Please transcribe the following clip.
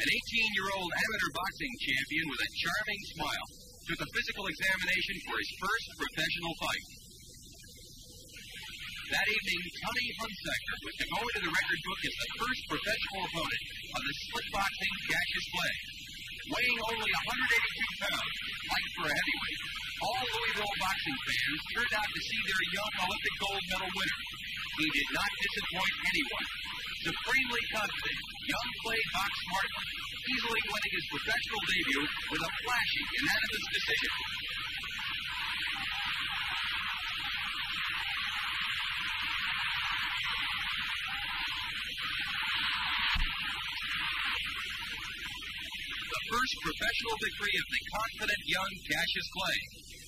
An 18-year-old amateur boxing champion with a charming smile took a physical examination for his first professional fight. That evening, Tunney Hunsaker was to go into the record book as the first professional opponent of the split boxing Cassius Clay. Weighing only 182 pounds, light for a heavyweight, all Louisville boxing fans turned out to see their young Olympic gold medal winner. He did not disappoint anyone. Supremely confident, young Clay boxed smartly, easily winning his professional debut with a flashy unanimous decision. The first professional victory of the confident young Cassius Clay.